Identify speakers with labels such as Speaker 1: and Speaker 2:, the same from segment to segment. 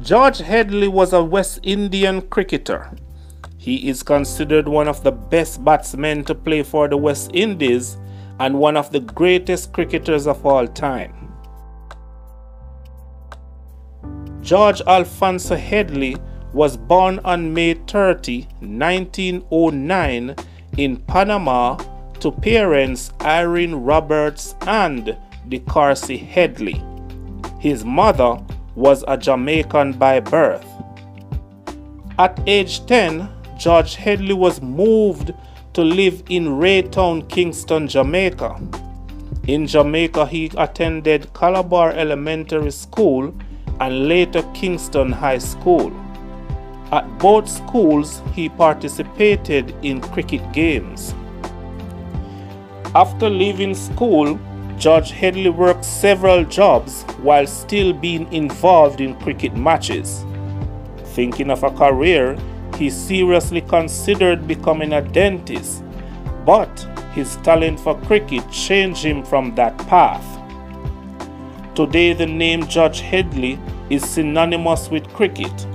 Speaker 1: George Headley was a West Indian cricketer. He is considered one of the best batsmen to play for the West Indies and one of the greatest cricketers of all time. George Alfonso Headley was born on May 30, 1909 in Panama to parents Irene Roberts and DeCarcy Headley. His mother was a Jamaican by birth. At age 10, George Headley was moved to live in Rae Town, Kingston, Jamaica. In Jamaica, he attended Calabar Elementary School and later Kingston High School. At both schools, he participated in cricket games. After leaving school, George Headley worked several jobs while still being involved in cricket matches. Thinking of a career, he seriously considered becoming a dentist, but his talent for cricket changed him from that path. Today, the name George Headley is synonymous with cricket.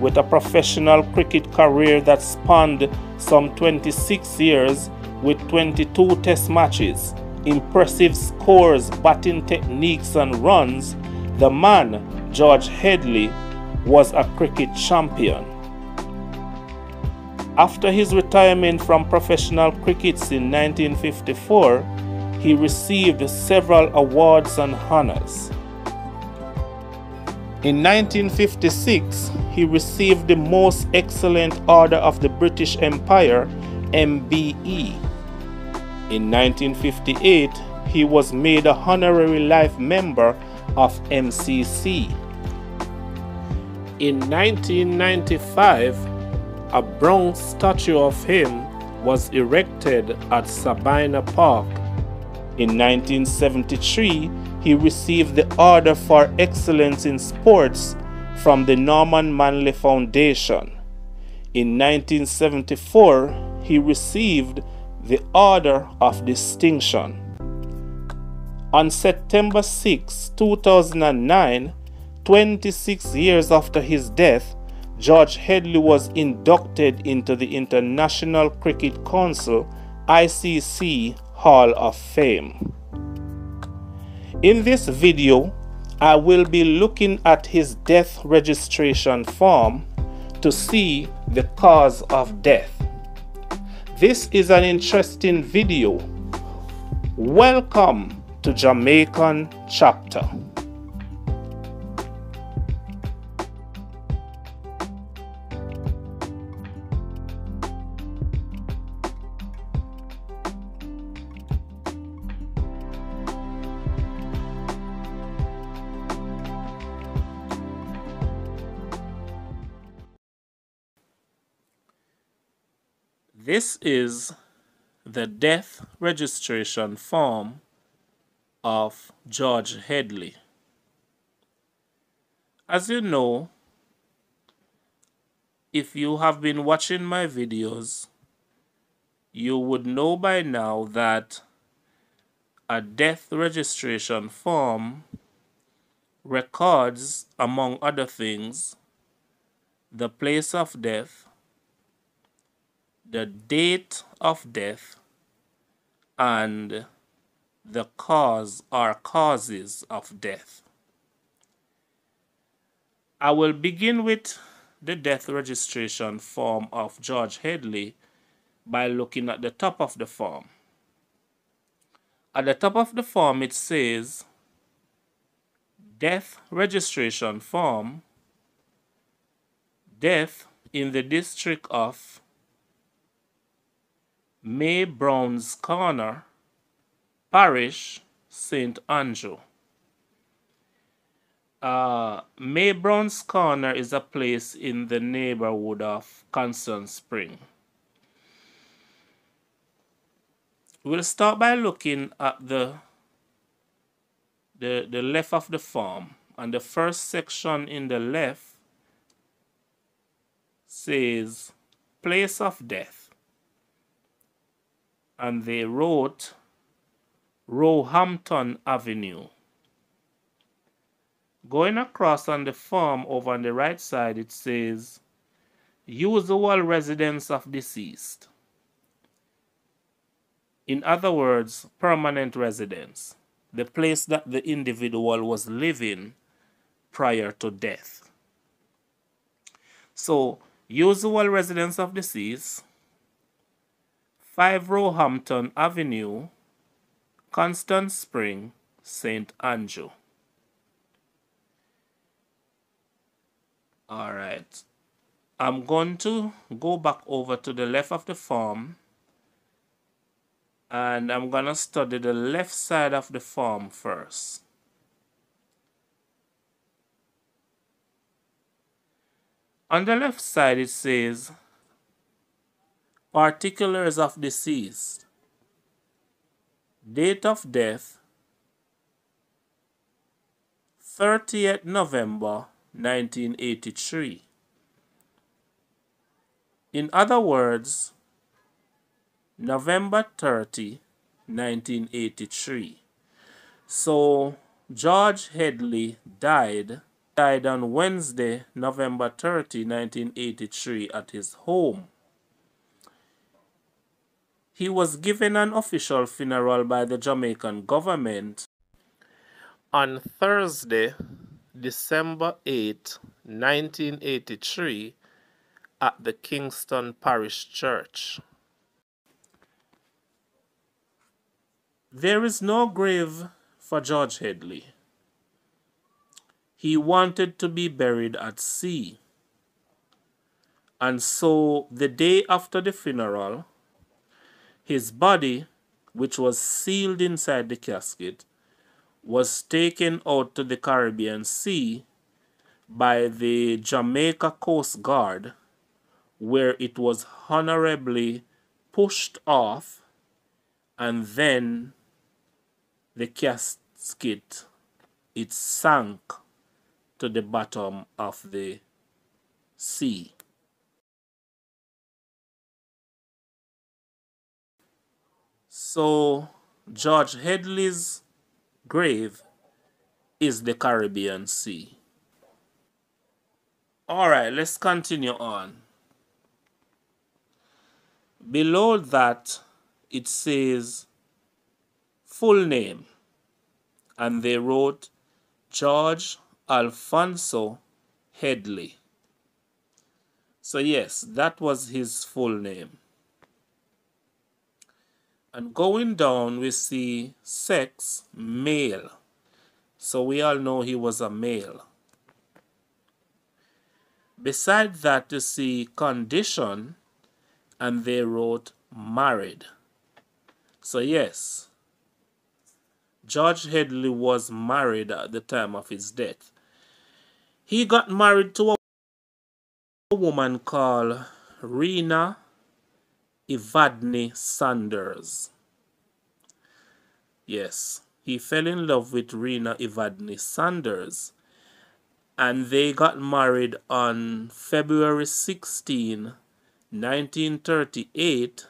Speaker 1: With a professional cricket career that spanned some 26 years with 22 test matches, impressive scores, batting techniques, and runs, the man, George Headley, was a cricket champion. After his retirement from professional cricket in 1954, he received several awards and honors. In 1956, he received the Most Excellent Order of the British Empire, MBE. In 1958, he was made a honorary life member of MCC. In 1995, a bronze statue of him was erected at Sabina Park. In 1973, he received the Order for Excellence in Sports from the Norman Manley Foundation. In 1974, he received the Order of Distinction. On September 6, 2009, 26 years after his death, George Headley was inducted into the International Cricket Council ICC Hall of Fame. In this video, I will be looking at his death registration form to see the cause of death. This is an interesting video. Welcome to Jamaican chapter. This is the death registration form of George Headley. As you know, if you have been watching my videos, you would know by now that a death registration form records, among other things, the place of death, the date of death and the cause or causes of death. I will begin with the death registration form of George Headley by looking at the top of the form. At the top of the form it says death registration form death in the district of Maybrown's Corner, Parish, St. Andrew. Uh, Maybrown's Corner is a place in the neighborhood of Constant Spring. We'll start by looking at the, the, the left of the form. And the first section in the left says place of death and they wrote Roehampton Avenue. Going across on the farm over on the right side, it says usual residence of deceased. In other words, permanent residence, the place that the individual was living prior to death. So, usual residence of deceased, 5 Roehampton Avenue, Constant Spring, St. Andrew. All right. I'm going to go back over to the left of the form and I'm going to study the left side of the form first. On the left side it says particulars of deceased, date of death 30th November 1983. In other words, November 30, 1983. So George Headley died died on Wednesday, November 30, 1983 at his home. He was given an official funeral by the Jamaican government on Thursday, December 8, 1983 at the Kingston Parish Church. There is no grave for George Headley. He wanted to be buried at sea. And so the day after the funeral, his body, which was sealed inside the casket, was taken out to the Caribbean Sea by the Jamaica Coast Guard where it was honorably pushed off and then the casket it sank to the bottom of the sea. So George Headley's grave is the Caribbean Sea. All right, let's continue on. Below that, it says full name. And they wrote George Alfonso Headley. So, yes, that was his full name. And going down, we see sex, male. So, we all know he was a male. Beside that, you see condition, and they wrote married. So, yes, George Headley was married at the time of his death. He got married to a woman called Rena Evadne Sanders. Yes, he fell in love with Rena Evadne Sanders and they got married on February 16, 1938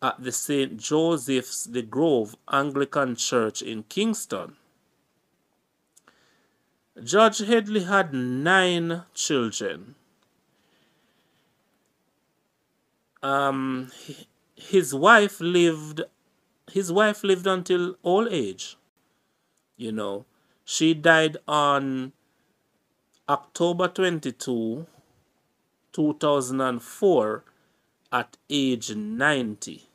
Speaker 1: at the St. Joseph's the Grove Anglican Church in Kingston. George Headley had nine children. Um, his wife lived his wife lived until old age. You know, she died on October 22, 2004 at age 90.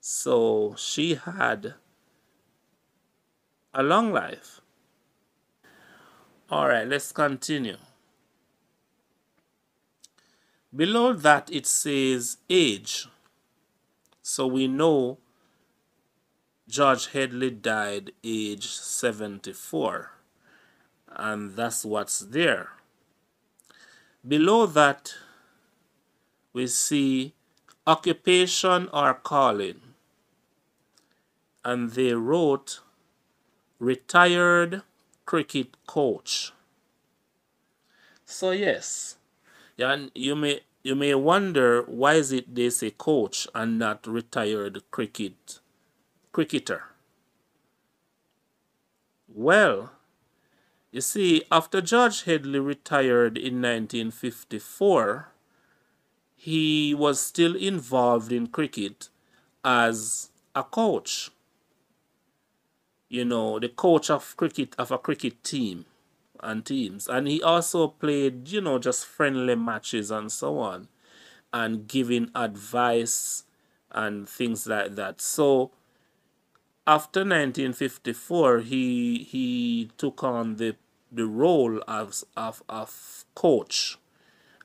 Speaker 1: So she had a long life. All right, let's continue. Below that, it says age. So we know George Headley died age 74. And that's what's there. Below that, we see occupation or calling. And they wrote retired cricket coach. So yes, and you may you may wonder why is it they say coach and not retired cricket cricketer. Well, you see, after George Headley retired in 1954, he was still involved in cricket as a coach. You know, the coach of cricket of a cricket team and teams. And he also played, you know, just friendly matches and so on. And giving advice and things like that. So after 1954, he he took on the the role of, of, of coach.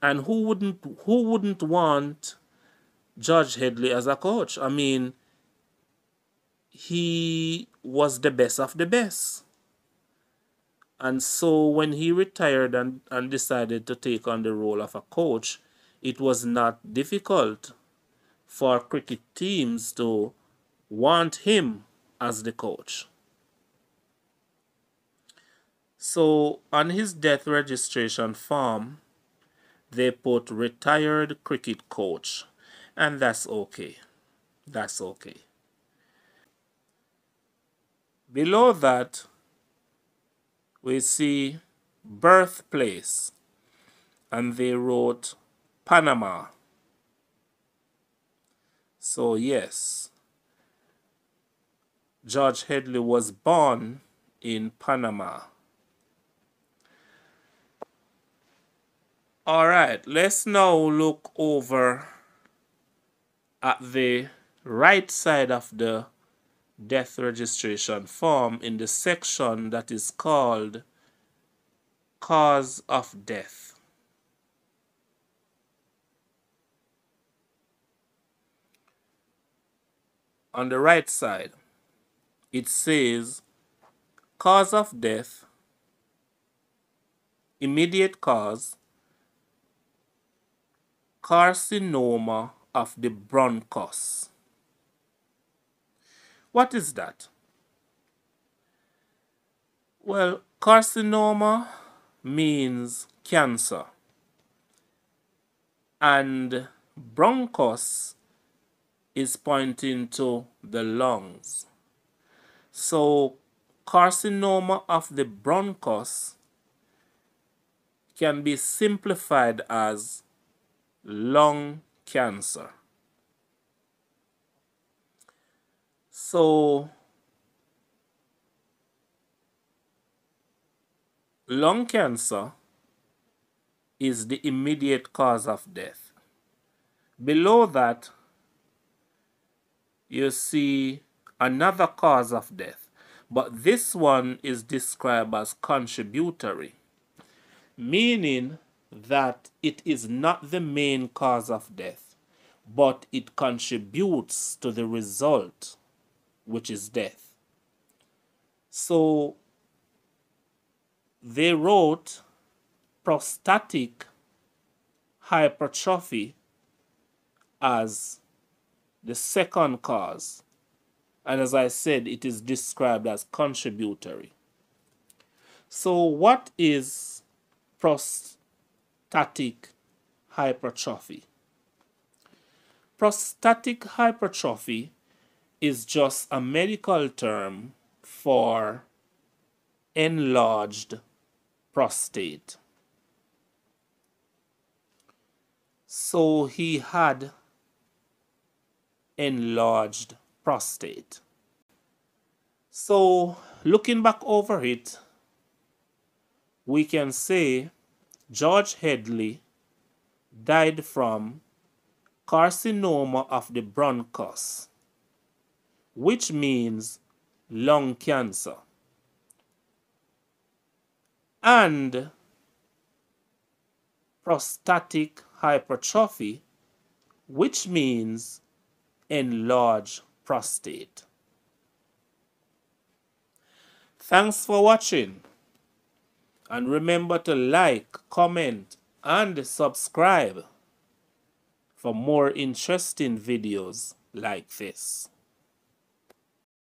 Speaker 1: And who wouldn't who wouldn't want George Headley as a coach? I mean, he was the best of the best. And so when he retired and, and decided to take on the role of a coach, it was not difficult for cricket teams to want him as the coach. So on his death registration form, they put retired cricket coach, and that's okay. That's okay. Below that, we see birthplace, and they wrote Panama. So, yes, George Headley was born in Panama. All right, let's now look over at the right side of the death registration form in the section that is called cause of death. On the right side, it says cause of death, immediate cause, carcinoma of the bronchus. What is that? Well, carcinoma means cancer. And bronchus is pointing to the lungs. So, carcinoma of the bronchus can be simplified as lung cancer. So, lung cancer is the immediate cause of death. Below that, you see another cause of death, but this one is described as contributory, meaning that it is not the main cause of death, but it contributes to the result, which is death. So they wrote prostatic hypertrophy as the second cause. And as I said, it is described as contributory. So, what is prostatic hypertrophy. Prostatic hypertrophy is just a medical term for enlarged prostate. So he had enlarged prostate. So looking back over it, we can say George Headley died from carcinoma of the bronchus, which means lung cancer, and prostatic hypertrophy, which means enlarged prostate. Thanks for watching. And remember to like, comment, and subscribe for more interesting videos like this.